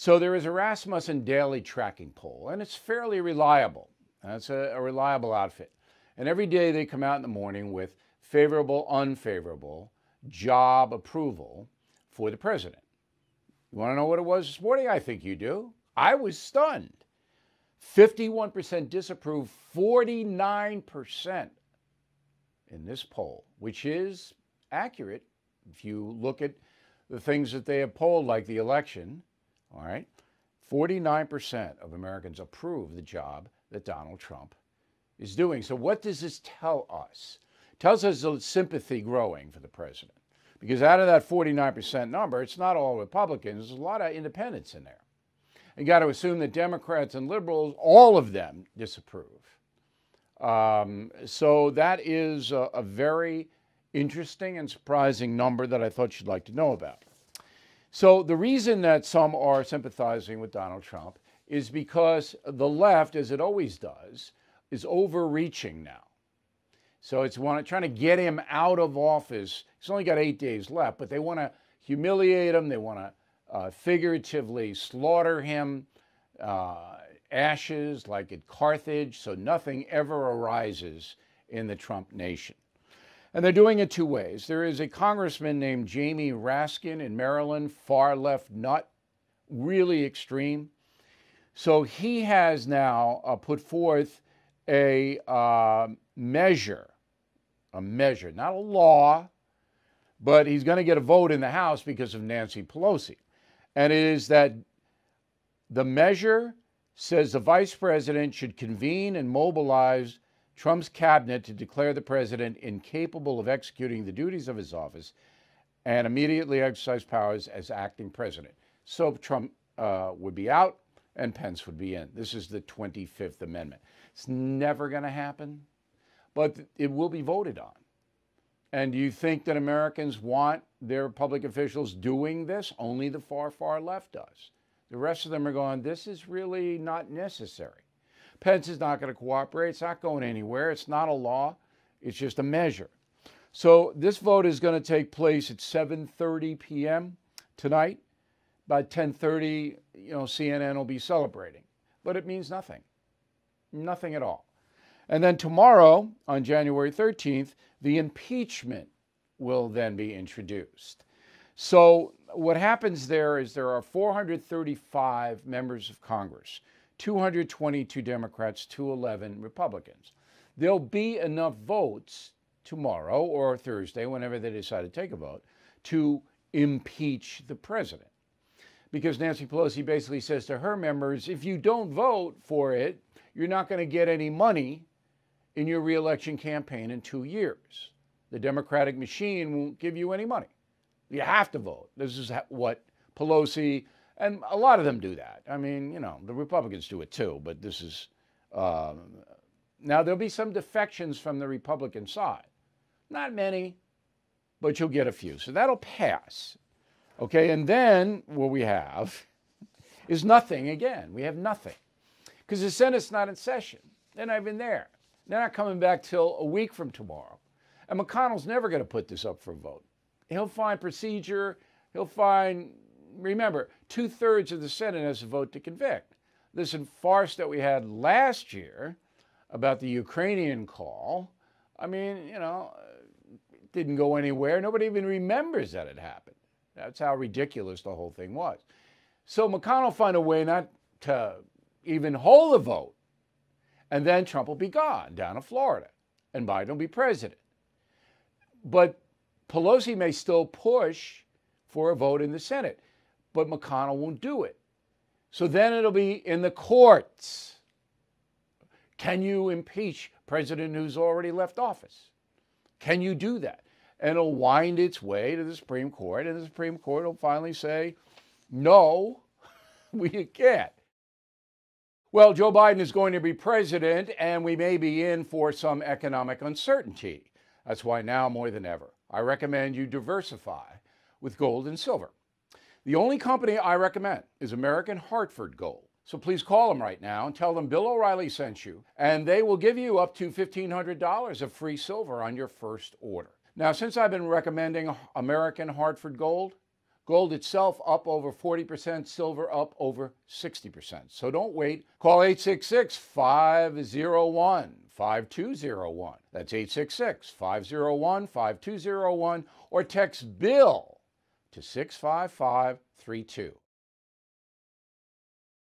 So there is a Rasmussen daily tracking poll, and it's fairly reliable. That's a, a reliable outfit. And every day they come out in the morning with favorable, unfavorable job approval for the president. You want to know what it was this morning? I think you do. I was stunned. 51% disapprove, 49% in this poll, which is accurate if you look at the things that they have polled, like the election. All right, 49% of Americans approve the job that Donald Trump is doing. So, what does this tell us? It tells us the sympathy growing for the president. Because out of that 49% number, it's not all Republicans, there's a lot of independents in there. You got to assume that Democrats and liberals, all of them disapprove. Um, so that is a, a very interesting and surprising number that I thought you'd like to know about. So the reason that some are sympathizing with Donald Trump is because the left, as it always does, is overreaching now. So it's want, trying to get him out of office. He's only got eight days left, but they want to humiliate him. They want to uh, figuratively slaughter him, uh, ashes like at Carthage, so nothing ever arises in the Trump nation. And they're doing it two ways. There is a congressman named Jamie Raskin in Maryland, far left nut, really extreme. So he has now uh, put forth a uh, measure, a measure, not a law, but he's going to get a vote in the House because of Nancy Pelosi. And it is that the measure says the vice president should convene and mobilize Trump's cabinet to declare the president incapable of executing the duties of his office and immediately exercise powers as acting president. So Trump uh, would be out and Pence would be in. This is the 25th Amendment. It's never going to happen, but it will be voted on. And do you think that Americans want their public officials doing this? Only the far, far left does. The rest of them are going, this is really not necessary. Pence is not going to cooperate. It's not going anywhere. It's not a law. It's just a measure. So this vote is going to take place at 7:30 p.m. tonight. By 10:30, you know, CNN will be celebrating. But it means nothing. Nothing at all. And then tomorrow, on January 13th, the impeachment will then be introduced. So, what happens there is there are 435 members of Congress, 222 Democrats, 211 Republicans. There'll be enough votes tomorrow or Thursday, whenever they decide to take a vote, to impeach the president. Because Nancy Pelosi basically says to her members if you don't vote for it, you're not going to get any money in your reelection campaign in two years. The Democratic machine won't give you any money. You have to vote. This is what Pelosi and a lot of them do that. I mean, you know, the Republicans do it too, but this is. Um, now, there'll be some defections from the Republican side. Not many, but you'll get a few. So that'll pass. Okay, and then what we have is nothing again. We have nothing. Because the Senate's not in session. They're not even there. They're not coming back till a week from tomorrow. And McConnell's never going to put this up for a vote. He'll find procedure. He'll find, remember, two thirds of the Senate has a vote to convict. This farce that we had last year about the Ukrainian call, I mean, you know, didn't go anywhere. Nobody even remembers that it happened. That's how ridiculous the whole thing was. So McConnell find a way not to even hold a vote. And then Trump will be gone down to Florida and Biden will be president. But Pelosi may still push for a vote in the Senate, but McConnell won't do it. So then it'll be in the courts. Can you impeach president who's already left office? Can you do that? And it'll wind its way to the Supreme Court, and the Supreme Court will finally say, no, we can't. Well, Joe Biden is going to be president, and we may be in for some economic uncertainty. That's why now more than ever, I recommend you diversify with gold and silver. The only company I recommend is American Hartford Gold. So please call them right now and tell them Bill O'Reilly sent you, and they will give you up to $1,500 of free silver on your first order. Now, since I've been recommending American Hartford Gold, Gold itself up over 40%, silver up over 60%. So don't wait. Call 866 501 5201. That's 866 501 5201 or text BILL to 65532.